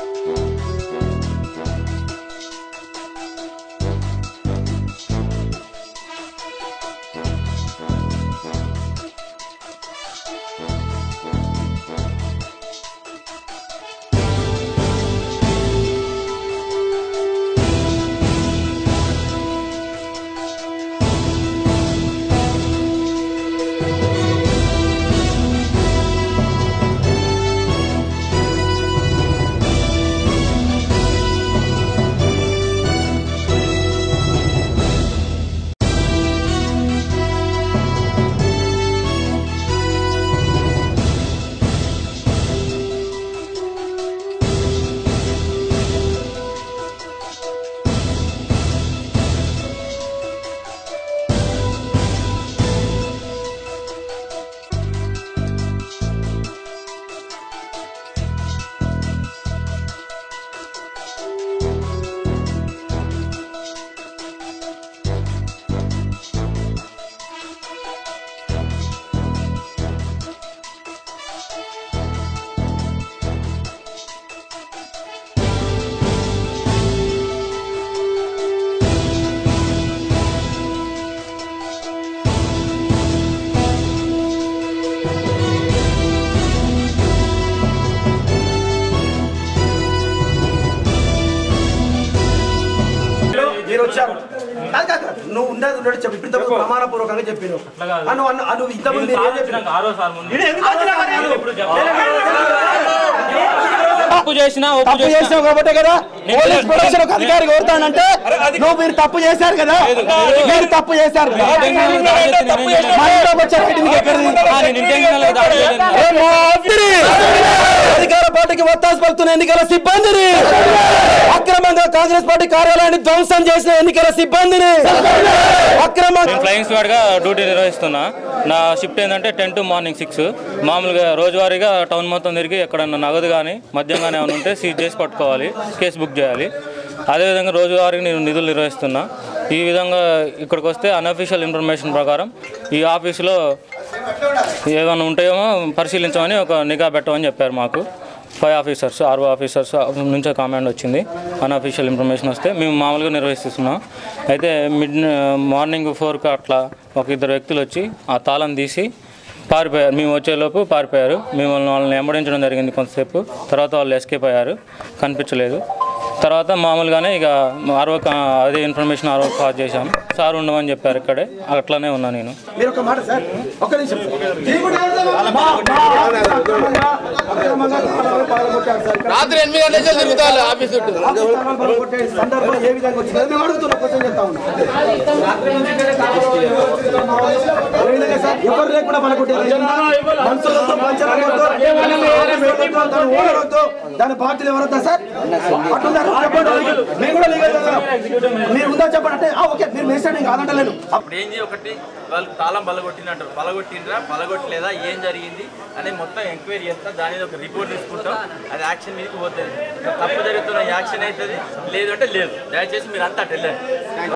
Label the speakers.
Speaker 1: Música చెప్పినా? నేను?
Speaker 2: ఇప్పుడు తప్పు చేసినా
Speaker 3: తప్పు
Speaker 2: చేసినా.
Speaker 3: చేసినావు కాబట్టి కదా? పోలీస్ ఒక అధికారి కోరుతానంటే నువ్వు మీరు తప్పు చేశారు కదా? మీరు తప్పు చేశారు కదా? మా పార్టీకి ఒత్తాసు పలుతున్న ఎన్నికల సిబ్బందిని. అక్రమంగా కాంగ్రెస్ పార్టీ కార్యాలయాన్ని ధ్వంసం చేసిన ఎన్నికల సిబ్బందిని. అక్రమంగా
Speaker 2: ఫ్లయింగ్ స్క్వాడ్గా డ్యూటీ నిర్వహిస్తున్నా. నా షిఫ్ట్ ఏంటంటే టెన్ టు మార్నింగ్ సిక్స్. మామూలుగా రోజువారీగా టౌన్ మొత్తం తిరిగి ఎక్కడన్నా నగదు కానీ మద్యం కానీ ఏమైనా ఉంటే సీజ్ చేసి పట్టుకోవాలి కేసు బుక్ చేయాలి. అదేవిధంగా రోజువారీగా నేను నిధులు నిర్వహిస్తున్నా. ఈ విధంగా ఇక్కడికి వస్తే అన్అఫీషియల్ ఇన్ఫర్మేషన్ ప్రకారం ఈ ఆఫీసులో ఏమైనా ఉంటాయేమో పరిశీలించమని ఒక నిఘా పెట్టమని చెప్పారు మాకు. ఫైవ్ ఆఫీసర్స్ ఆరు ఆఫీసర్స్ నుంచే కామాండ్ వచ్చింది. అన్అఫీషియల్ ఇన్ఫర్మేషన్ వస్తే మేము మామూలుగా నిర్వహిస్తున్నాం. అయితే మిడ్ మార్నింగ్ ఫోర్కి అట్లా ఒక ఇద్దరు వ్యక్తులు వచ్చి ఆ తాళం తీసి పారిపోయారు. మేము వచ్చేలోపు పారిపోయారు. మేము వాళ్ళని వెంబడించడం జరిగింది కొంతసేపు. తర్వాత వాళ్ళు ఎస్కేప్ అయ్యారు. కనిపించలేదు. తర్వాత మామూలుగానే ఇక ఆరో అదే ఇన్ఫర్మేషన్ ఆరో పాస్ చేశాం. సార్ ఉండమని చెప్పారు ఇక్కడే. అట్లానే ఉన్నా నేను.
Speaker 4: రాత్రి ఎనిమిది గంటల నుంచి తిరుగుతారు ఆఫీస్ చుట్టూ.
Speaker 1: ఆఫీస్ తాళాలు పగలగొట్టే సందర్భం ఏ విధంగా వచ్చిందో మేము అడుగుతున్నాం క్వశ్చన్ చెప్తా ఉన్నాం ఏ విధంగా సార్ ఎవరు లేకుండా పగలగొట్టారు మనుషులతో పంచరంగంతో దాని ఓనర్తో దాని పార్టీలు ఎవరొద్దా సార్? అట్లున్నారు చెప్పండి. మేము కూడా లీగల్ కదా మీరు ఉందా చెప్పండి. అంటే ఓకే మీరు మేసాడు కాదంటలేను.
Speaker 5: అప్పుడు ఏం చేయ ఒకటి వాళ్ళు తాళం బలగొట్టినట్టు బలగొట్టిండ్రా? బలగొట్టలేదా? ఏం జరిగింది? అనేది మొత్తం ఎంక్వైరీ చేస్తా. దాని మీద ఒక రిపోర్ట్ తీసుకుంటాం. అది యాక్షన్ మీదకి పోతుంది. తప్పు జరుగుతున్న యాక్షన్ అవుతుంది. లేదు అంటే లేదు. దయచేసి మీరు అంతా వెళ్ళండి.